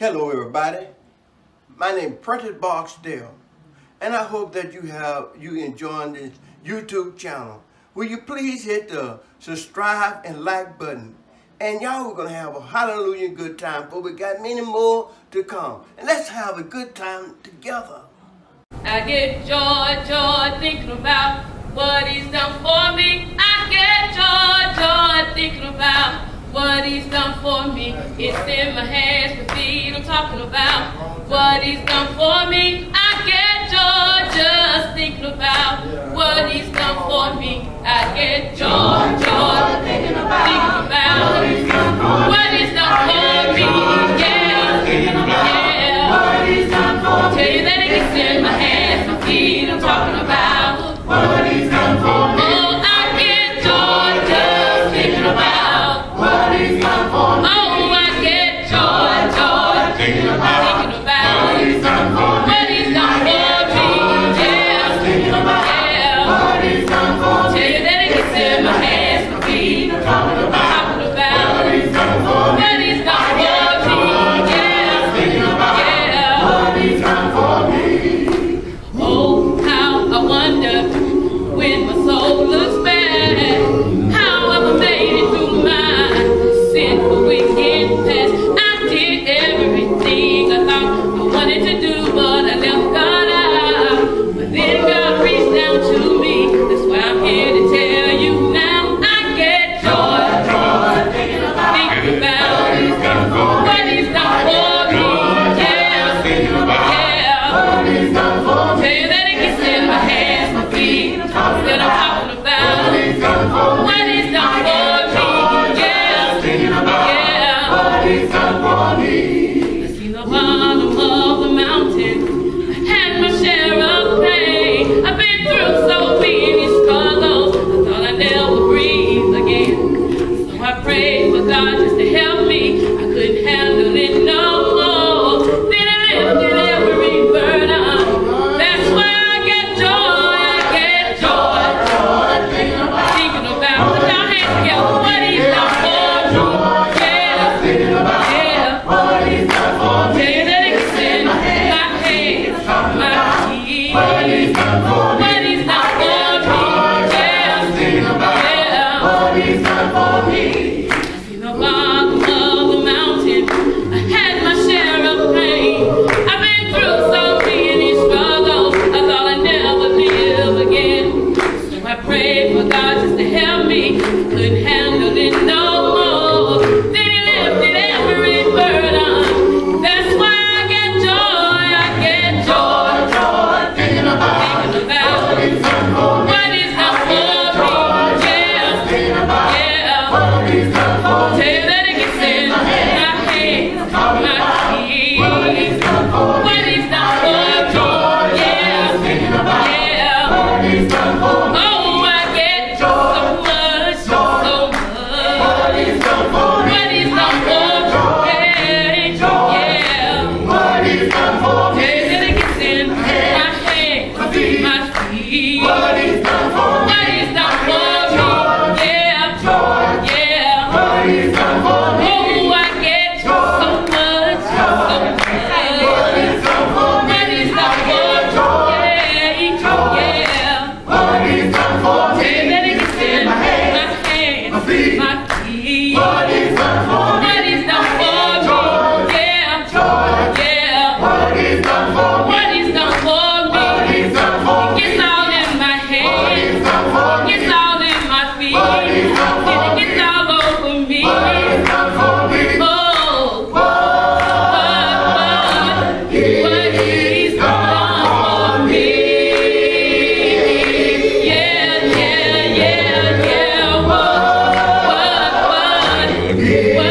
Hello, everybody. My name is Prentice Barksdale, and I hope that you have you enjoying this YouTube channel. Will you please hit the subscribe and like button? And y'all we're gonna have a hallelujah good time, but we got many more to come. And let's have a good time together. I get joy, joy thinking about what he's done for me. I get joy, joy thinking about what he's done for me. It's in my hands, my feet, I'm talking about what he's done for me. I for me. In